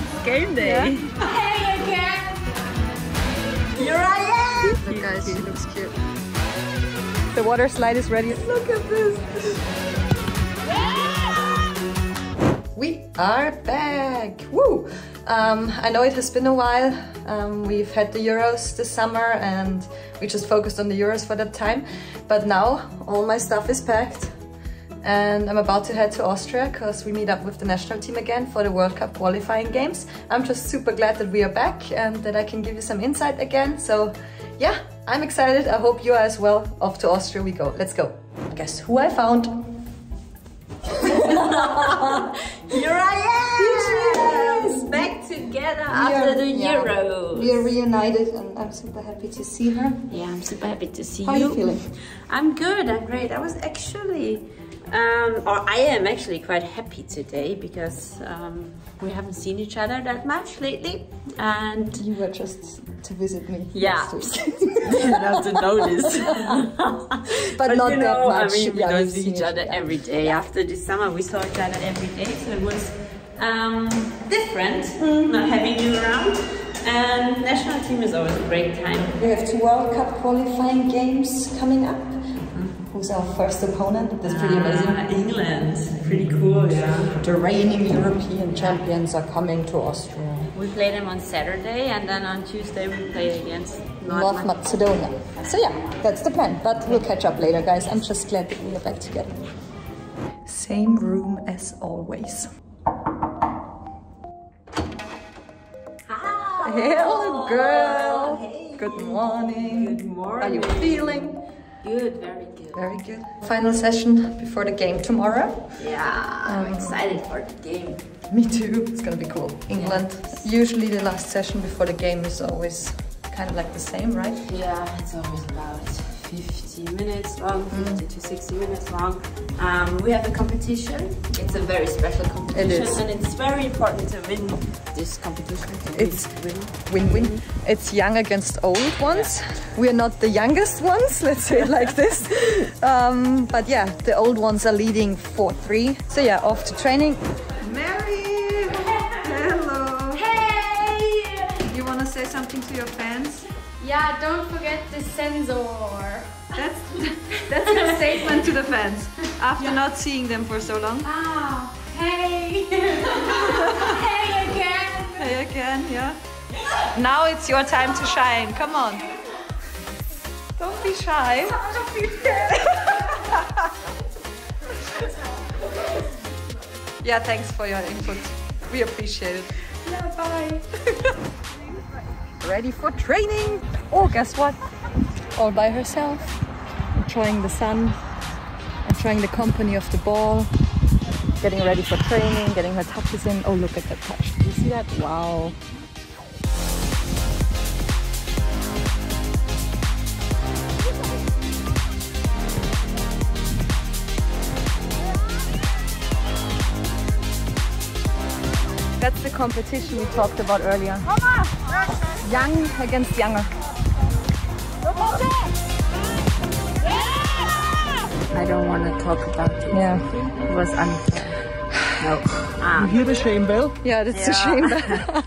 it's game day. Yeah. Hey again! Here I am! Look guys, she looks cute. The water slide is ready. Look at this. We are back. Woo! Um, I know it has been a while. Um, we've had the Euros this summer and we just focused on the Euros for that time. But now all my stuff is packed and I'm about to head to Austria because we meet up with the national team again for the World Cup qualifying games. I'm just super glad that we are back and that I can give you some insight again. So yeah, I'm excited. I hope you are as well. Off to Austria we go. Let's go. Guess who I found? Here I am! Back together after the yeah, Euros. We are reunited and I'm super happy to see her. Yeah, I'm super happy to see you. How are you feeling? I'm good, I'm great. I was actually, um, or I am actually quite happy today because um, we haven't seen each other that much lately. And You were just to visit me. yeah, last week. not to notice. but, not you that much. I mean, we Yeah, don't see each other yeah. every day. After this summer, we saw each other every day, so it was um, different Mm-hmm. not having you around. And national team is always a great time. We have two World Cup qualifying games coming up. Who's our first opponent? That's pretty amazing. Ah, England, pretty cool, yeah. The reigning European champions are coming to Austria. We play them on Saturday, and then on Tuesday we play against North, North Macedonia. So yeah, that's the plan. But we'll catch up later, guys. I'm just glad that we are back together. Same room as always. Hello, girl. Good morning. Good morning. How are you feeling? Good, very good. Very good. Final session before the game tomorrow. Yeah, I'm um, excited for the game. Me too. It's gonna be cool. England. Usually the last session before the game is always kind of like the same, right? Yeah, it's always about 50 minutes long, 50 to 60 minutes long. Um, we have a competition. It's a very special competition, is. and it's very important to win this competition. It's win. win-win. It's young against old ones. We are not the youngest ones, let's say it like this. Um, but yeah, the old ones are leading 4-3. So yeah, off to training. Mary! Hello! Hey! You want to say something to your fans? Yeah, don't forget the sensor. That's, that's your statement to the fans after not seeing them for so long. Ah, hey! hey again! Hey again, yeah. Now it's your time to shine. Come on. Don't be shy. yeah, thanks for your input. We appreciate it. Yeah, bye. Ready for training. Oh, guess what? All by herself. Enjoying the sun, enjoying the company of the ball, getting ready for training, getting her touches in. Oh, look at that touch. Do you see that? Wow. That's the competition we talked about earlier. Young against younger. I don't want to talk about it. Yeah. It was unfair. No. Ah, Hear the shame bell? Yeah, that's a Yeah. shame bell.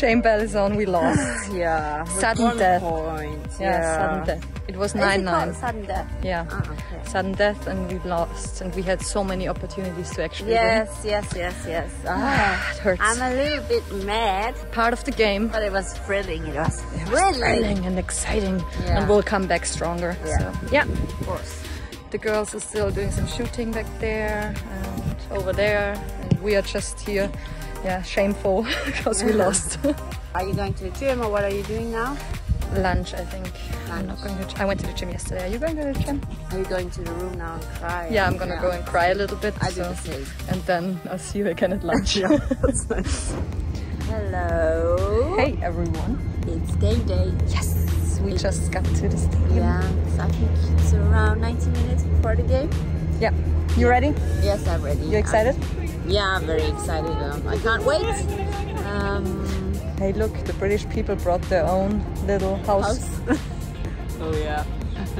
Shame bell is on, we lost. yeah. Sudden death. Point. Yeah, sudden death. It was Is 9 it 9. Sudden death. Yeah. Ah, okay. Sudden death, and we lost. And we had so many opportunities to actually Yes, yes, yes, yes. Ah. It hurts. I'm a little bit mad, Part of the game. but it was thrilling. It was Thrilling thrilling. and exciting. Yeah. And we'll come back stronger. Yeah. So, yeah. Of course. The girls are still doing some shooting back there and over there. And we are just here, yeah, shameful because we lost. Are you going to the gym or what are you doing now? Lunch, I think. I'm not going to. I went to the gym yesterday. Are you going to the gym? Are you going to the room now and cry? Yeah, I'm gonna go and cry a little bit. I do so- the same. And then I'll see you again at lunch. That's nice. Hello. hey everyone. It's game day. Yes, we just got to the stadium. Yeah, so I think it's around 90 minutes before the game. Yeah. You ready? Yes, I'm ready. You excited? I'm- yeah, I'm very excited. Um, I can't wait. Um, Hey, look, the British people brought their own little house. house. oh yeah.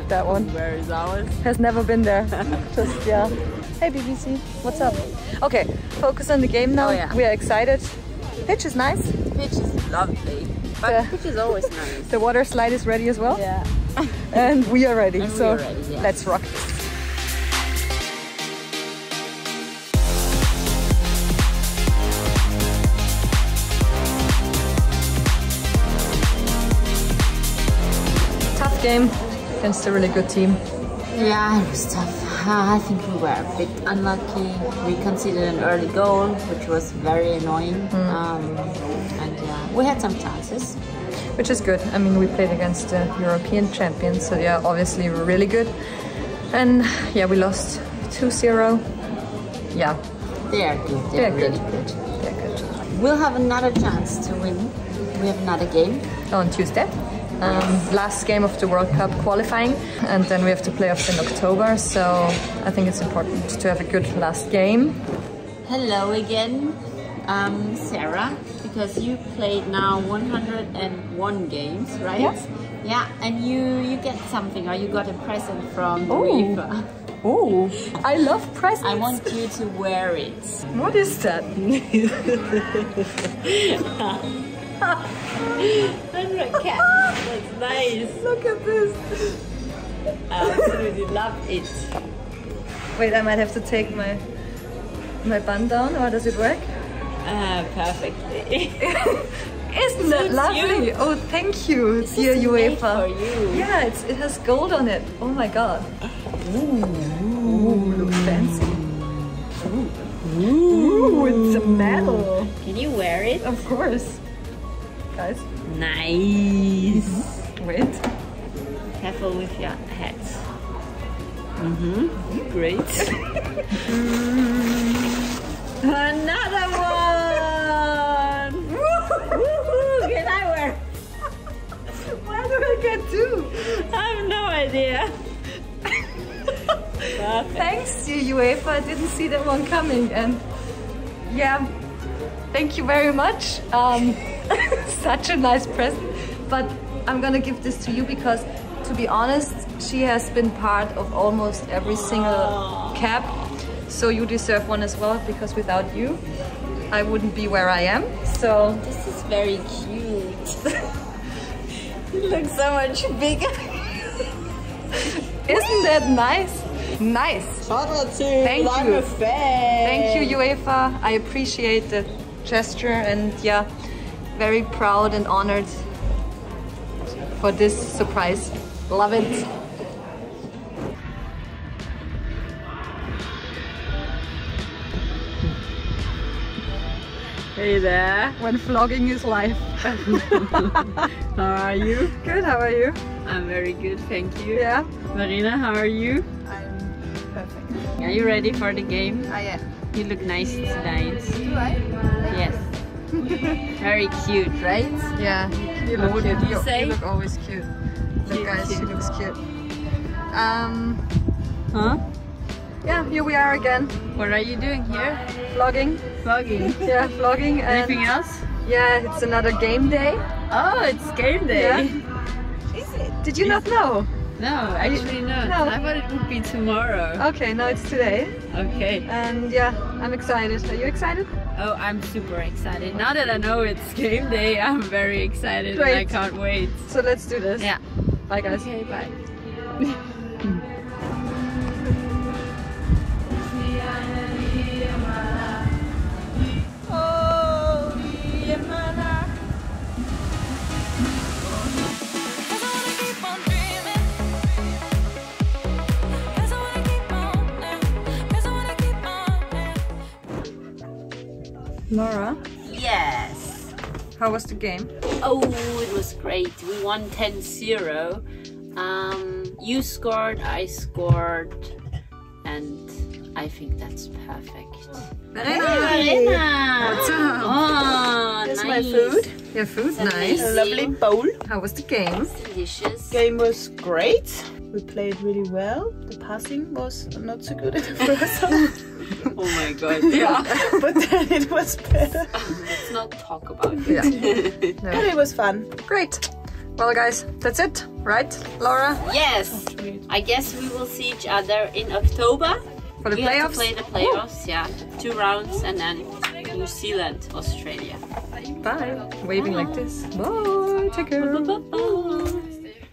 That one Where is ours? has never been there. Just yeah. Hey BBC, what's up? Okay, focus on the game now. Oh, yeah. We are excited. pitch is nice. Pitch is lovely. But The- pitch is always nice. The water slide is ready as well. Yeah. And we are ready. And we so are ready, yes. let's rock this. Tough game against a really good team. Yeah, it was tough. Uh, I think we were a bit unlucky. We conceded an early goal, which was very annoying. Um, and yeah, we had some chances. which is good. I mean, we played against the European champions, so yeah, obviously really good. And yeah, we lost 2-0. Yeah, They are good. They're They're, really good. good. they're good. We'll have another chance to win. We have another game. On Tuesday, um, last game of the World Cup qualifying, and then we have to play off in October. So I think it's important to have a good last game. Hello again, um, Sarah, because you played now 101 games, right? Yes. Yeah, and you you get something or you got a present from the Oh. UEFA. Oh, I love presents. I want you to wear it. What is that? Under a cat. That's nice. Look at this. I absolutely love it. Wait, I might have to take my my bun down, or does it work? Ah, perfect. Isn't that lovely? you. Oh, thank you, it's dear made UEFA. for you. Yeah, it's, it has gold on it. Oh my god. Ooh, looks fancy. Ooh, it's a medal. Can you wear it? Of course. Guys, Nice. wait. Careful with your hat. Mm-hmm. Great. Another one. Woohoo! Can I wear? Why do I get two? I have no idea. Thanks, dear UEFA. I didn't see that one coming. And yeah, thank you very much. Um, such a nice present. But I'm gonna give this to you because, to be honest, she has been part of almost every single cap. So you deserve one as well because without you, I wouldn't be where I am. So This is very cute. it looks so much bigger. isn't that nice? Nice. Thank you. fan. Thank you, UEFA. I appreciate the gesture and yeah, very proud and honored for this surprise. Love it. Hey there. When vlogging is life. How are you? Good, how are you? I'm very good, thank you. Yeah. Marina, how are you? I'm perfect. Are you ready for the game? I am. You look nice tonight. Do I? Yes. very cute, right? Yeah. You What cute. you say? You look always cute. Look Cute, guys, she cute. looks cute. Um, Huh? yeah, here we are again. What are you doing here? Vlogging. Vlogging. Yeah, vlogging. And Anything else? Yeah, it's another game day. Oh, it's game day. Yeah. Is it? Did you not know? No, actually not. No. I thought it would be tomorrow. Okay, now it's today. Okay. And yeah, I'm excited. Are you excited? Oh, I'm super excited. Now that I know it's game day, I'm very excited and I can't wait. So let's do this. Yeah. Bye, guys. Okay, bye. Laura, Yes. how was the game? Oh, it was great. We won 10-0. Um, you scored, I scored, and I think that's perfect. Verena! What's up? Oh, Here's nice. my food. Your food, It's nice. A lovely bowl. How was the game? Delicious. Game was great. We played really well. The passing was not so good at first, Oh my god. Yeah. but then it was better. Let's not talk about it. Yeah. But it was fun. Great. Well, guys, that's it, right, Laura? Yes. I guess we will see each other in October. For the we playoffs? play the playoffs, yeah. Two rounds and then New Zealand, Australia. Bye. Waving like this. Bye. Take care.